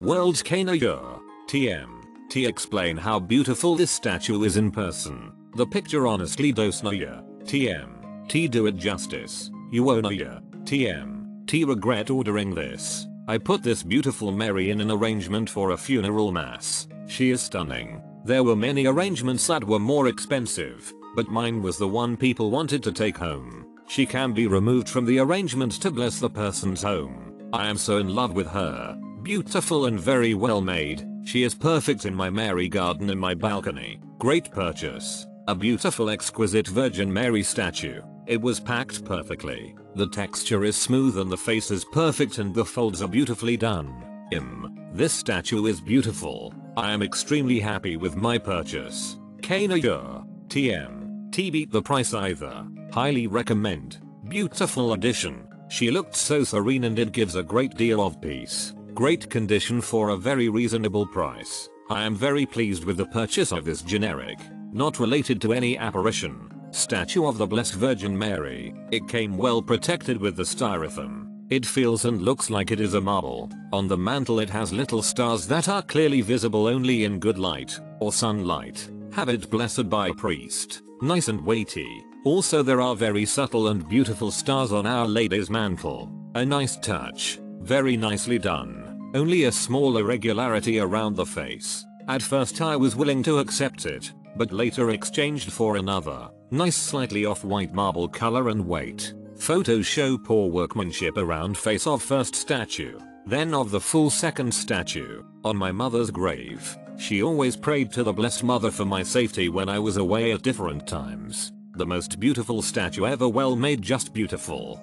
World's Kanaya. TM. T explain how beautiful this statue is in person. The picture honestly does not ya. TM. T do it justice. You won't ya. TM. T regret ordering this. I put this beautiful Mary in an arrangement for a funeral mass. She is stunning. There were many arrangements that were more expensive, but mine was the one people wanted to take home. She can be removed from the arrangement to bless the person's home. I am so in love with her. Beautiful and very well made. She is perfect in my Mary garden in my balcony. Great purchase. A beautiful exquisite Virgin Mary statue. It was packed perfectly. The texture is smooth and the face is perfect and the folds are beautifully done. Im. This statue is beautiful. I am extremely happy with my purchase. Kanaya. TM. T beat the price either. Highly recommend. Beautiful addition. She looked so serene and it gives a great deal of peace. Great condition for a very reasonable price. I am very pleased with the purchase of this generic, not related to any apparition, statue of the Blessed Virgin Mary. It came well protected with the styrofoam. It feels and looks like it is a marble. On the mantle it has little stars that are clearly visible only in good light or sunlight. Have it blessed by a priest. Nice and weighty. Also there are very subtle and beautiful stars on Our Lady's mantle. A nice touch. Very nicely done. Only a small irregularity around the face. At first I was willing to accept it, but later exchanged for another. Nice slightly off-white marble color and weight. Photos show poor workmanship around face of first statue, then of the full second statue, on my mother's grave. She always prayed to the Blessed Mother for my safety when I was away at different times. The most beautiful statue ever well made just beautiful.